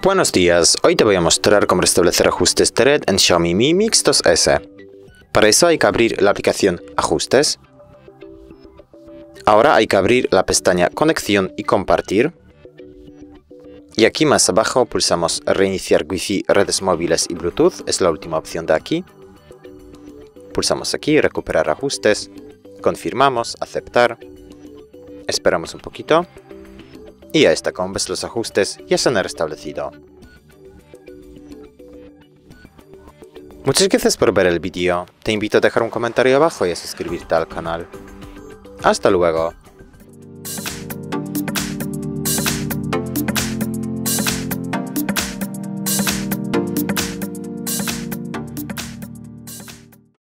Buenos días, hoy te voy a mostrar cómo restablecer ajustes de red en Xiaomi Mi Mix 2S. Para eso hay que abrir la aplicación Ajustes. Ahora hay que abrir la pestaña Conexión y Compartir. Y aquí más abajo pulsamos Reiniciar Wi-Fi, redes móviles y Bluetooth, es la última opción de aquí. Pulsamos aquí Recuperar ajustes, confirmamos, aceptar, esperamos un poquito y ya está, como ves los ajustes ya se han restablecido. Muchas gracias por ver el vídeo, te invito a dejar un comentario abajo y a suscribirte al canal. Hasta luego.